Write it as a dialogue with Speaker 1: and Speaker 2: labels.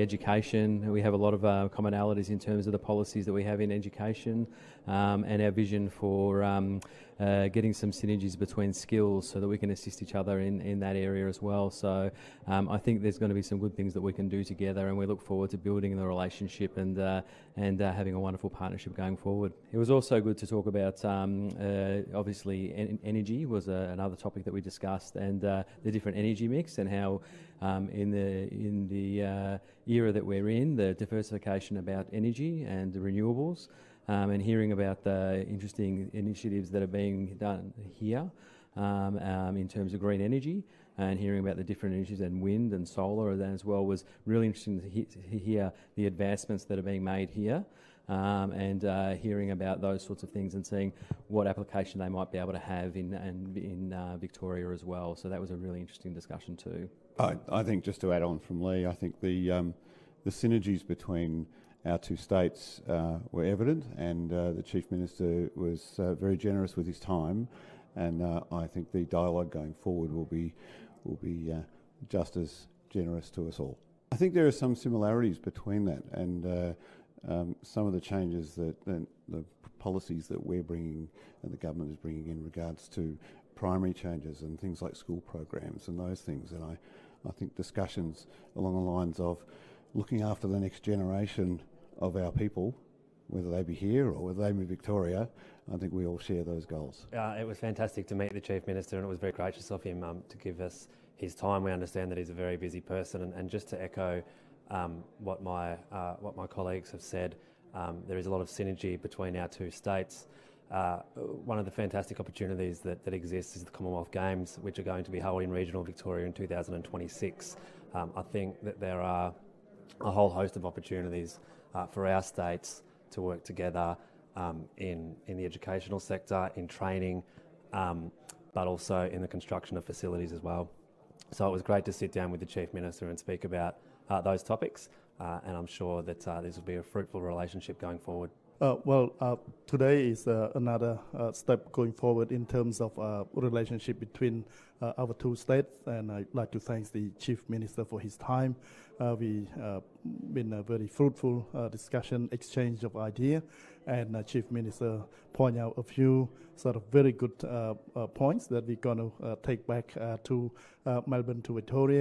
Speaker 1: Education, we have a lot of uh, commonalities in terms of the policies that we have in education um, and our vision for um, uh, getting some synergies between skills so that we can assist each other in, in that area as well. So um, I think there's going to be some good things that we can do together and we look forward to building the relationship and, uh, and uh, having a wonderful partnership going forward. It was also good to talk about um, uh, obviously en- energy was uh, another topic that we discussed and the different energy mix and how um, in the, in the era that we're in, the diversification about energy and the renewables, um, and hearing about the interesting initiatives that are being done here um, um, in terms of green energy, and hearing about the different initiatives and wind and solar as well was really interesting to, he- to hear the advancements that are being made here. Um, and uh, hearing about those sorts of things and seeing what application they might be able to have in in, in uh, Victoria as well. So that was a really interesting discussion too.
Speaker 2: I, I think just to add on from Lee, I think the um, the synergies between our two states uh, were evident, and uh, the Chief Minister was uh, very generous with his time. And uh, I think the dialogue going forward will be will be uh, just as generous to us all. I think there are some similarities between that and uh, um, some of the changes that, that the policies that we're bringing and the government is bringing in regards to primary changes and things like school programs and those things. And I, I think discussions along the lines of looking after the next generation of our people, whether they be here or whether they be Victoria, I think we all share those goals.
Speaker 3: Uh, it was fantastic to meet the Chief Minister, and it was very gracious of him um, to give us his time. We understand that he's a very busy person, and, and just to echo um, what my uh, what my colleagues have said, um, there is a lot of synergy between our two states. Uh, one of the fantastic opportunities that, that exists is the Commonwealth Games, which are going to be held in regional Victoria in 2026. Um, I think that there are a whole host of opportunities uh, for our states to work together um, in, in the educational sector, in training, um, but also in the construction of facilities as well. So it was great to sit down with the Chief Minister and speak about uh, those topics, uh, and I'm sure that uh, this will be a fruitful relationship going forward.
Speaker 4: Uh, well, uh, today is uh, another uh, step going forward in terms of uh, relationship between uh, our two states, and I'd like to thank the Chief Minister for his time. We've been a very fruitful discussion, exchange of idea, and Chief Minister point out a few sort of very good points that we're going to take back to Melbourne to Victoria.